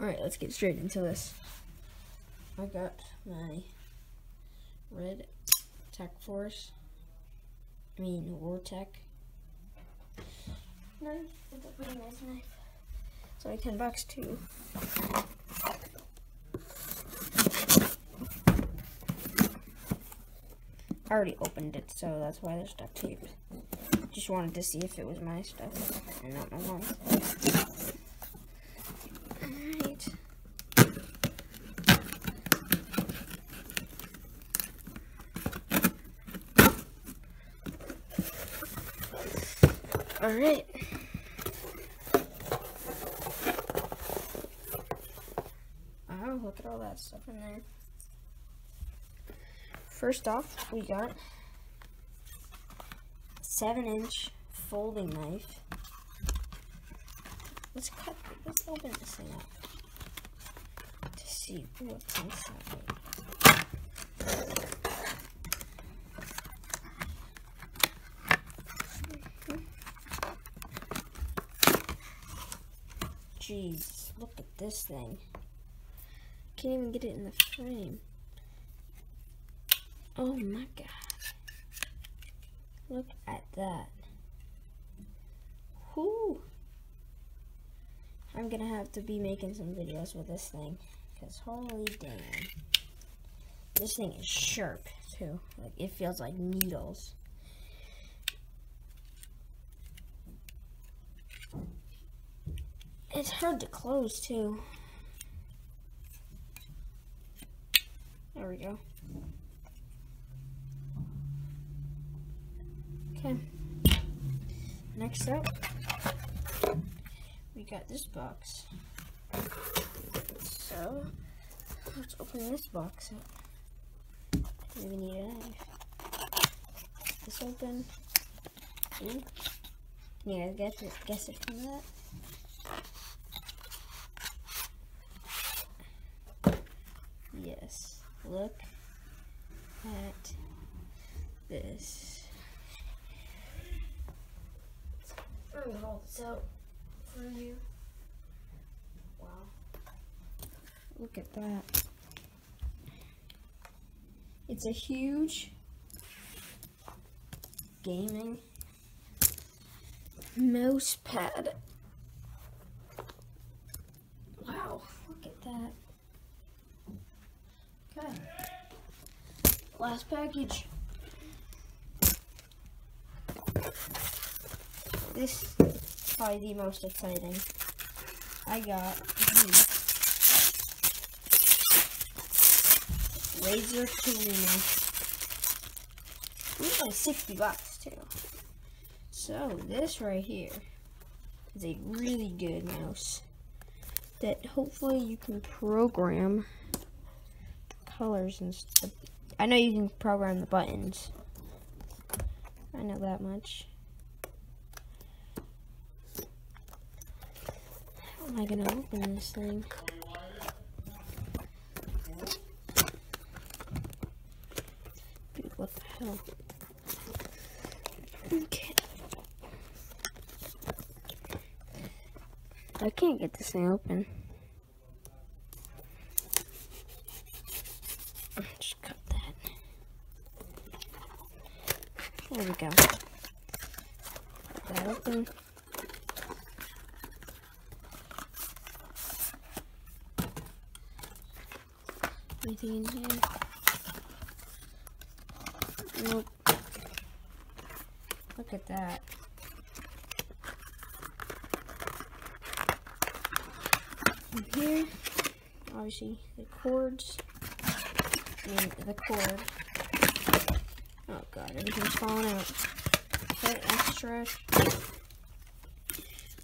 Alright, let's get straight into this. I got my red Tech Force. I mean, Wartech. Knife. It's a pretty nice knife. It's only 10 bucks, too. I already opened it, so that's why there's duct tape. Just wanted to see if it was my stuff and not my mom's. Alright. Alright. Oh, look at all that stuff in there. First off, we got seven inch folding knife. Let's cut, let's open this thing up to see what's inside. Jeez, look at this thing. Can't even get it in the frame. Oh my god. Look at that. Whoo! I'm gonna have to be making some videos with this thing. Because holy damn. This thing is sharp too. Like it feels like needles. It's hard to close too. There we go. Okay. Next up, we got this box. So, let's open this box up. We need a knife. This open. See? Guys guess it, guess it from that? Look at this. I'm gonna hold this out for you. Wow. Look at that. It's a huge gaming mouse pad. Wow, look at that. Okay. Last package. This is probably the most exciting. I got the Razer Karina. These like 60 bucks too. So this right here is a really good mouse that hopefully you can program colors and stuff. I know you can program the buttons. I know that much. How am I gonna open this thing? Dude, what the hell? Okay. I can't get this thing open. Just cut that. There we go. Put that open. Anything in here? Nope. Look at that. And here, obviously, the cords. Mean, the cord. Oh god, everything's falling out. Okay, that's trash.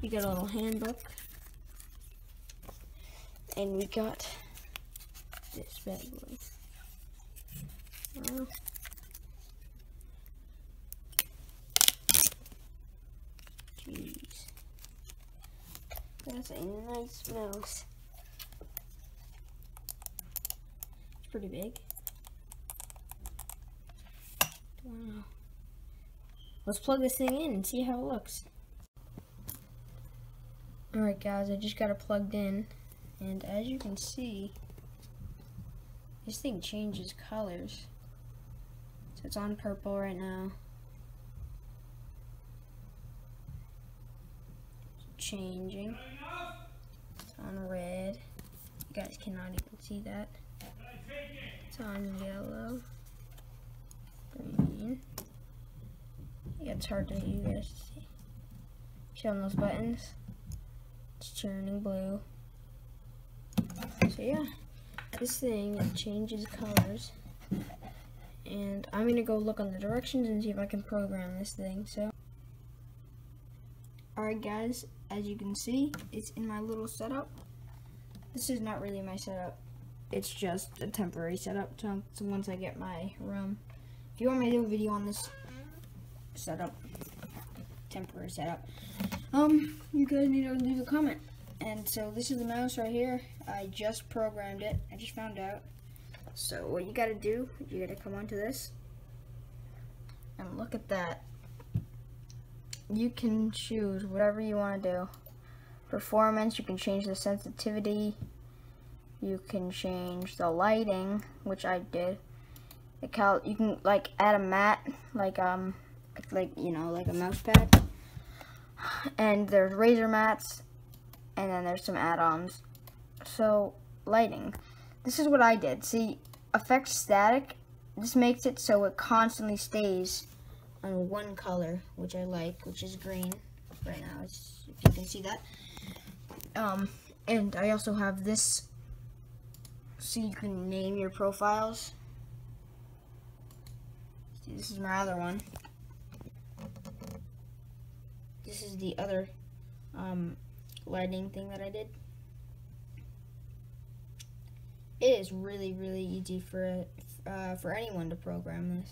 We got a little handbook. And we got this bad boy. Wow. Jeez. That's a nice mouse. It's pretty big. Wow. Let's plug this thing in and see how it looks. Alright guys, I just got it plugged in. And as you can see, this thing changes colors. So it's on purple right now. changing. It's on red. You guys cannot even see that. It's on yellow. Green. It's hard to you guys see. Showing those buttons. It's turning blue. So yeah, this thing changes colors. And I'm gonna go look on the directions and see if I can program this thing. So, alright guys, as you can see, it's in my little setup. This is not really my setup. It's just a temporary setup so once I get my room. If you want me to do a video on this setup, temporary setup, um, you guys need to leave a comment. And so this is the mouse right here. I just programmed it. I just found out. So what you gotta do, you gotta come onto this. And look at that. You can choose whatever you want to do. Performance, you can change the sensitivity. You can change the lighting, which I did. Cal you can like add a mat, like um, like you know, like a mouse pad. And there's Razer mats, and then there's some add-ons. So lighting. This is what I did. See, affect static. This makes it so it constantly stays on one color, which I like, which is green right now, if you can see that. Um, and I also have this, so you can name your profiles. This is my other one. This is the other um, lighting thing that I did. It is really, really easy for uh, for anyone to program this.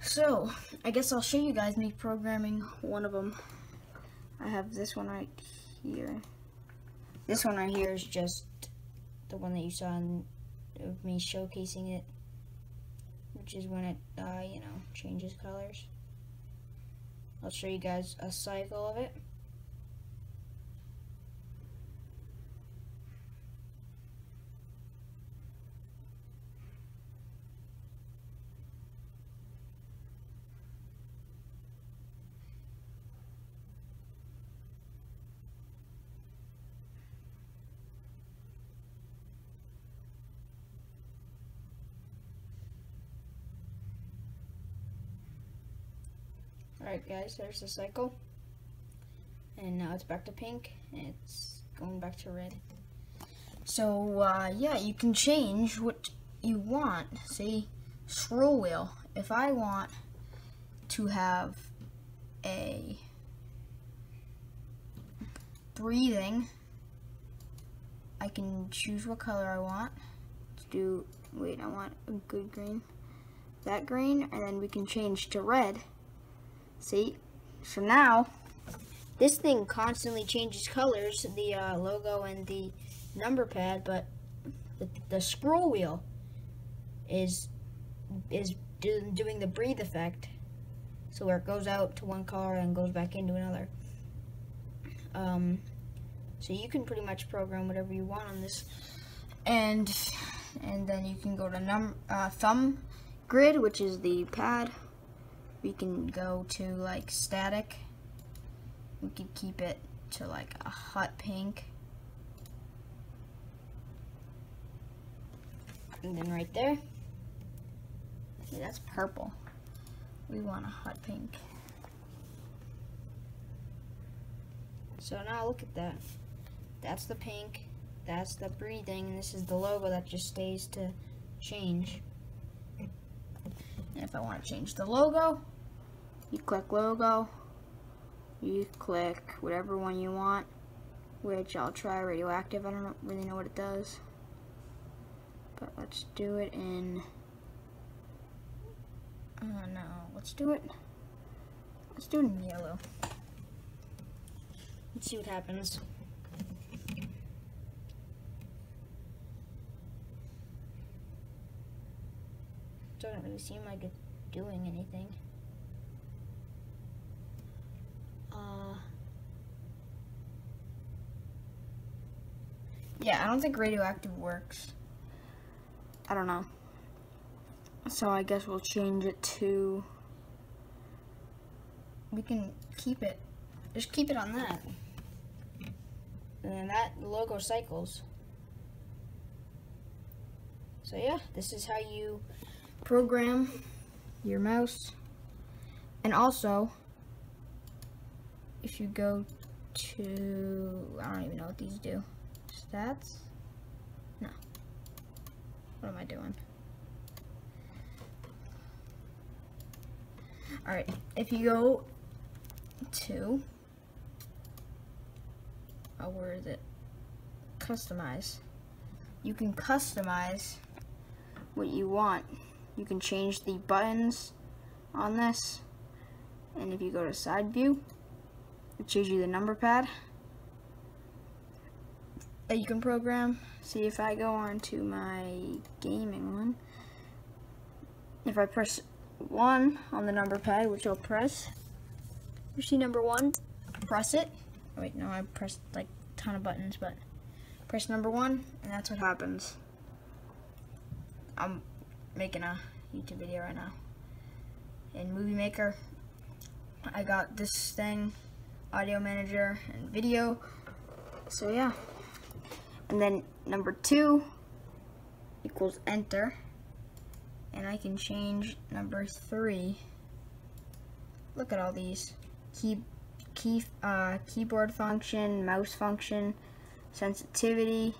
So, I guess I'll show you guys me programming one of them. I have this one right here. This one right here is just the one that you saw in, of me showcasing it, which is when it, uh, you know, changes colors. I'll show you guys a cycle of it. Alright guys, there's the cycle. And now it's back to pink, it's going back to red. So, uh, yeah, you can change what you want. See, scroll wheel. If I want to have a breathing, I can choose what color I want. Let's do, wait, I want a good green. That green, and then we can change to red. See? So now, this thing constantly changes colors, the uh, logo and the number pad, but the, the scroll wheel is is do, doing the breathe effect. So where it goes out to one color and goes back into another. Um, so you can pretty much program whatever you want on this. And and then you can go to num uh, thumb grid, which is the pad we can go to like static. We can keep it to like a hot pink. And then right there, see that's purple. We want a hot pink. So now look at that. That's the pink, that's the breathing, and this is the logo that just stays to change. And if I want to change the logo, you click logo, you click whatever one you want, which I'll try radioactive, I don't really know what it does, but let's do it in, oh no, let's do it, let's do it in yellow. Let's see what happens. Doesn't really seem like it's doing anything. Yeah, I don't think radioactive works. I don't know. So I guess we'll change it to. We can keep it. Just keep it on that. And then that logo cycles. So yeah, this is how you program your mouse. And also, if you go to, I don't even know what these do. Stats? No. What am I doing? Alright, if you go to, oh, where is it? Customize. You can customize what you want. You can change the buttons on this. And if you go to side view, it shows you the number pad that you can program. See if I go on to my gaming one. If I press 1 on the number pad, which I'll press, you see number 1, press it. Oh, wait, no, I pressed like a ton of buttons, but press number 1, and that's what happens. I'm making a YouTube video right now. In Movie Maker, I got this thing, Audio Manager, and Video. So yeah. And then number 2 equals Enter and I can change number three. Look at all these key key uh, keyboard function, mouse function, sensitivity.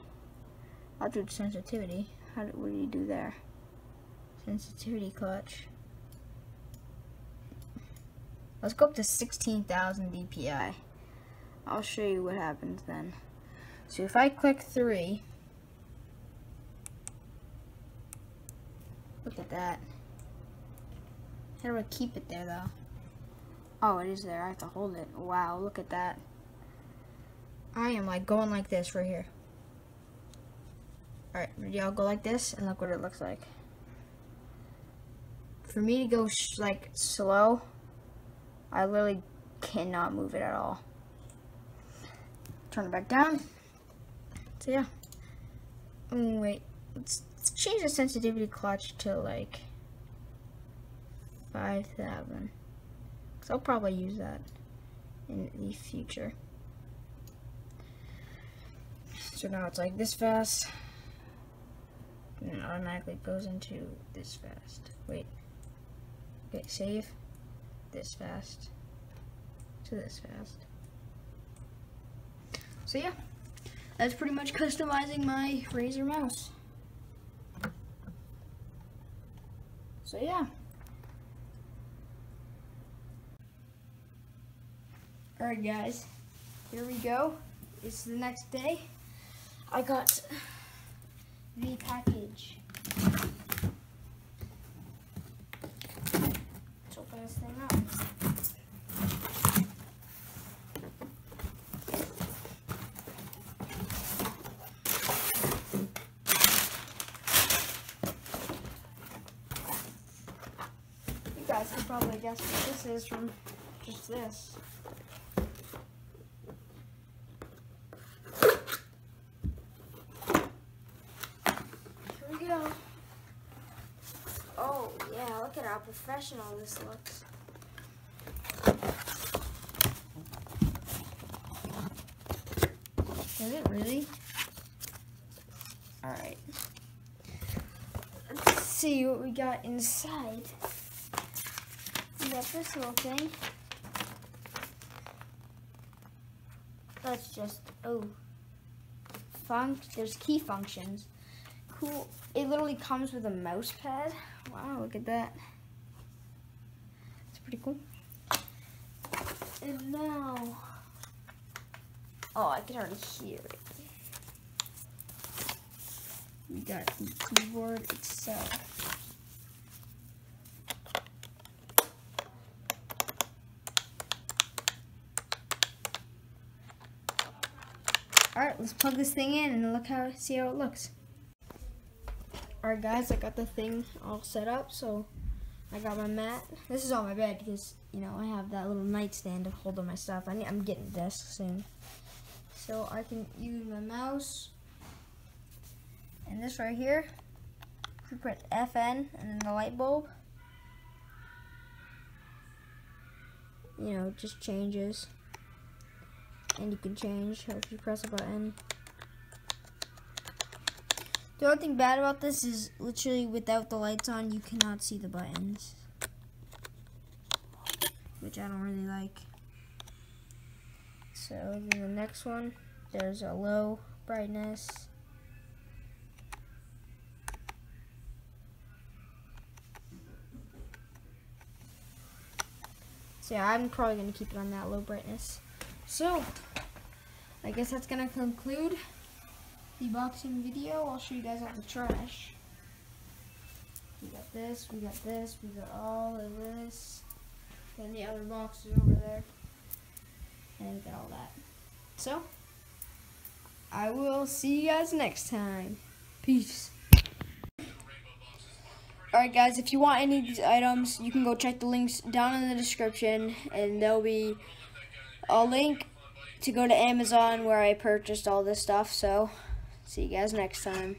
I'll do sensitivity. How do, what do you do there? Sensitivity clutch. Let's go up to 16,000 dpi. I'll show you what happens then. So if I click 3, Look at that. How do I keep it there though? Oh, it is there. I have to hold it. Wow, look at that. I am like going like this right here. Alright, y'all go like this and look what it looks like. For me to go like slow, I literally cannot move it at all. Turn it back down. So yeah. Oh, wait, let's Let's change the sensitivity clutch to like 5,000. Because I'll probably use that in the future. So now it's like this fast. And it automatically goes into this fast. Wait. Okay, save. This fast. To this fast. So yeah. That's pretty much customizing my Razer mouse. So yeah. Alright guys, here we go. It's the next day. I got the package. Let's open this thing up. guys can probably guess what this is from just this. Here we go. Oh, yeah, look at how professional this looks. Is it really? Alright. Let's see what we got inside got this little thing. That's just, oh, func there's key functions. Cool. It literally comes with a mouse pad. Wow, look at that. It's pretty cool. And now, oh, I can already hear it. We got the keyboard itself. Alright, let's plug this thing in and look how see how it looks. Alright guys, I got the thing all set up, so I got my mat. This is on my bed because, you know, I have that little nightstand to hold all my stuff. I need, I'm getting a desk soon. So I can use my mouse And this right here, you put FN and then the light bulb, you know, just changes. And you can change if you press a button. The only thing bad about this is literally without the lights on, you cannot see the buttons. Which I don't really like. So the next one, there's a low brightness. So yeah, I'm probably going to keep it on that low brightness. So, I guess that's going to conclude the boxing video. I'll show you guys all the trash. We got this, we got this, we got all of this. Then the other boxes over there. And we got all that. So, I will see you guys next time. Peace. Alright guys, if you want any of these items, you can go check the links down in the description and they'll be a link to go to Amazon where I purchased all this stuff. So, see you guys next time.